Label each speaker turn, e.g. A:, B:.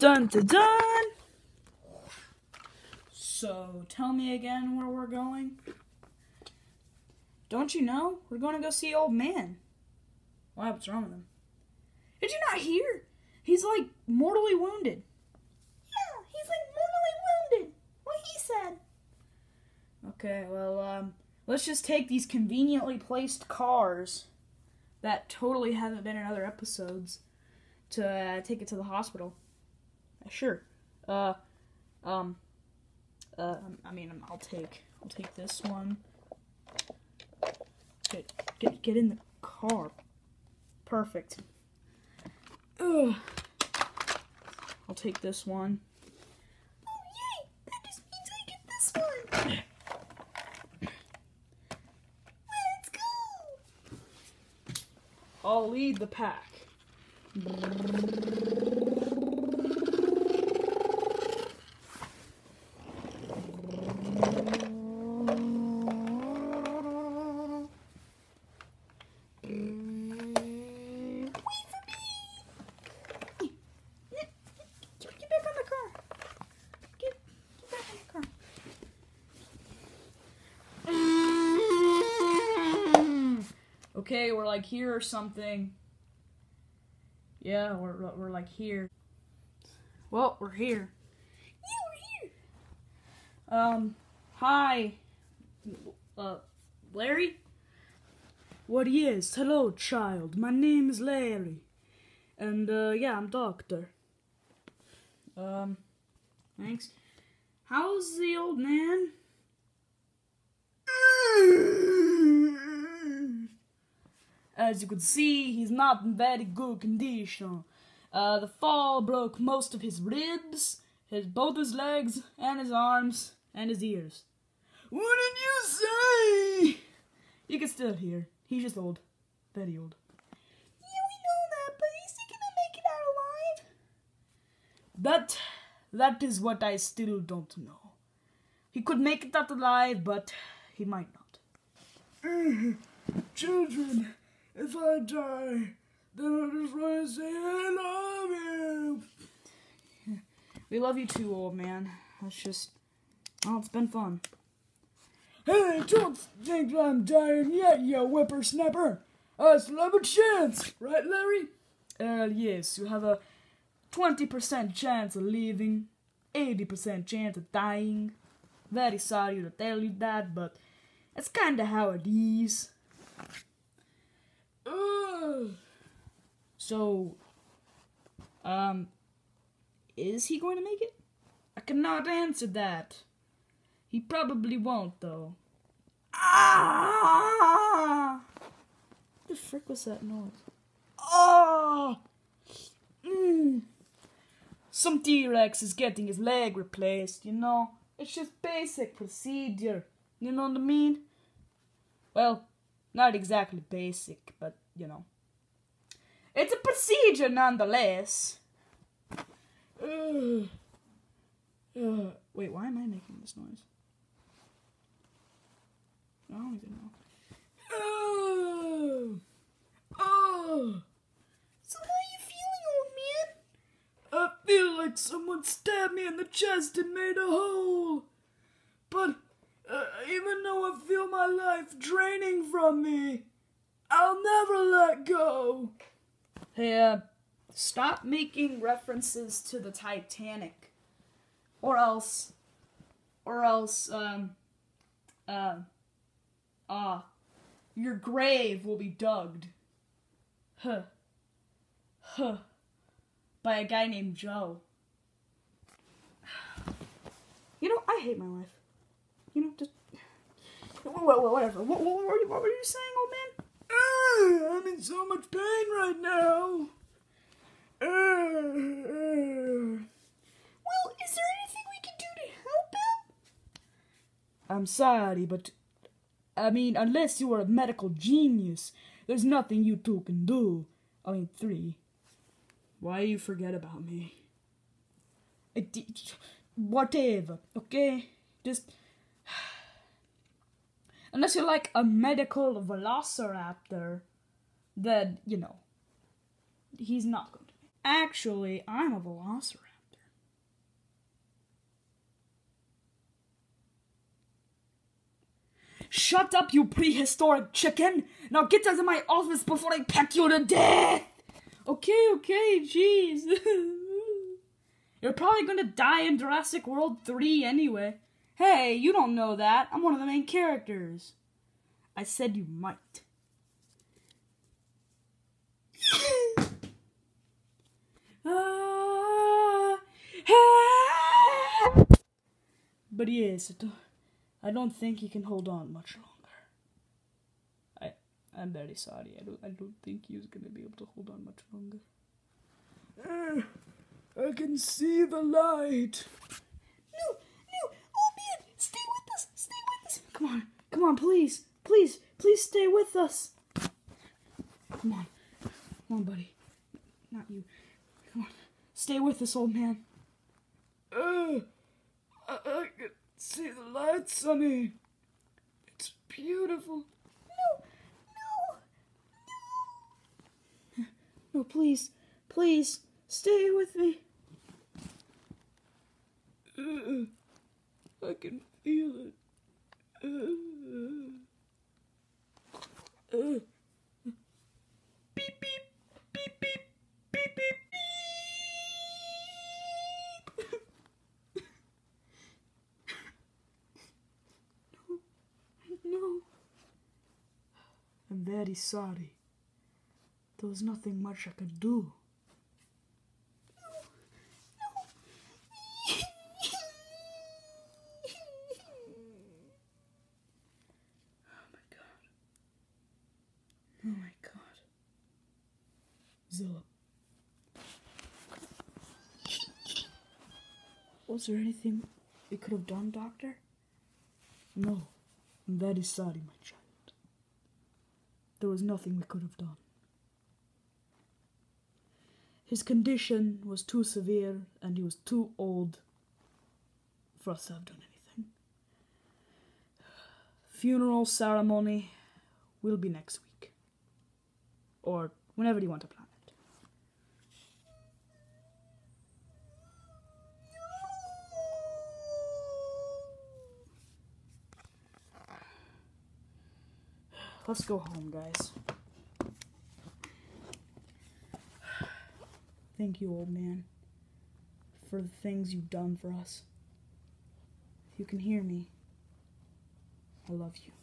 A: Dun dun dun! So, tell me again where we're going. Don't you know? We're going to go see old man. Why? What's wrong with him? Did you not hear? He's like mortally wounded.
B: Yeah, he's like mortally wounded. What he said.
A: Okay, well, um, let's just take these conveniently placed cars that totally haven't been in other episodes to uh, take it to the hospital. Sure. Uh, um, uh, I mean, I'll take, I'll take this one. Get, get, get in the car. Perfect. Ugh. I'll take this one.
B: Oh yay! That just means I get this one. Let's go.
A: I'll lead the pack.
B: Wait for me. Get, get back on the car. Get, get back on the car.
A: Okay, we're like here or something. Yeah, we're we're like here. Well, we're here.
B: Yeah, we're here.
A: Um, hi, uh, Larry. What is? Hello, child. My name is Larry, and uh, yeah, I'm doctor. Um, thanks. How's the old man? As you can see, he's not in very good condition. Uh, the fall broke most of his ribs, his both his legs, and his arms, and his ears. What did you say? You can still hear. He's just old. Very old.
B: Yeah, we know that, but is he gonna make it out alive?
A: That that is what I still don't know. He could make it out alive, but he might not. Children, if I die, then I just want to say I love you. We love you too, old man. It's just, well, it's been fun. Hey, don't think I'm dying yet, you whippersnapper. I still have a chance, right, Larry? Uh, yes, you have a 20% chance of living, 80% chance of dying. Very sorry to tell you that, but that's kinda how it is. So, um, is he going to make it? I cannot answer that. He probably won't, though. Ah! What the frick was that noise? Oh! Mm. Some T-Rex is getting his leg replaced, you know? It's just basic procedure. You know what I mean? Well, not exactly basic, but you know. It's a procedure nonetheless. Ugh. Ugh. Wait, why am I making this noise? I don't even know. Oh. Oh.
B: So how you feeling, old man?
A: I feel like someone stabbed me in the chest and made a hole. But uh, even though I feel my life draining from me, I'll never let go. Hey, uh, stop making references to the Titanic. Or else, or else, um, uh, ah, your grave will be dug. Huh. Huh by a guy named Joe. You know, I hate my life. You know, just wha- wha- whatever. What, what, what were you saying, old man? I'm in so much pain right now.
B: Well, is there anything we can do to help him?
A: I'm sorry, but I mean, unless you are a medical genius, there's nothing you two can do. I mean, three. Why you forget about me? Whatever, okay? Just Unless you're like a medical velociraptor, then, you know, he's not going to. Actually, I'm a velociraptor. Shut up, you prehistoric chicken! Now get out of my office before I peck you to death! Okay, okay, jeez. You're probably gonna die in Jurassic World 3 anyway. Hey, you don't know that. I'm one of the main characters. I said you might. But yes, I don't think he can hold on much longer. I I'm very sorry. I don't I don't think he's gonna be able to hold on much longer. Uh, I can see the light.
B: No, no, oh man, stay with us, stay with us.
A: Come on, come on, please, please, please stay with us. Come on, come on, buddy. Not you. Come on, stay with us, old man. Uh, I, I can see the light, Sonny. It's beautiful.
B: No. No,
A: no, No, please, please, stay with me. Uh, I can feel it. Beep, beep, beep, beep, beep, beep. no, no. I'm very sorry. There was nothing much I could do. Oh my god. Zilla. Was there anything we could have done, Doctor? No. I'm sorry, my child. There was nothing we could have done. His condition was too severe and he was too old for us to have done anything. Funeral ceremony will be next week. Or whenever you want to plan it. Let's go home, guys. Thank you, old man, for the things you've done for us. If you can hear me, I love you.